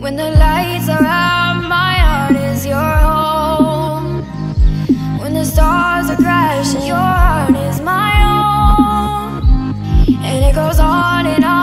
When the lights are out, my heart is your home. When the stars are crashing, your heart is my own. And it goes on and on.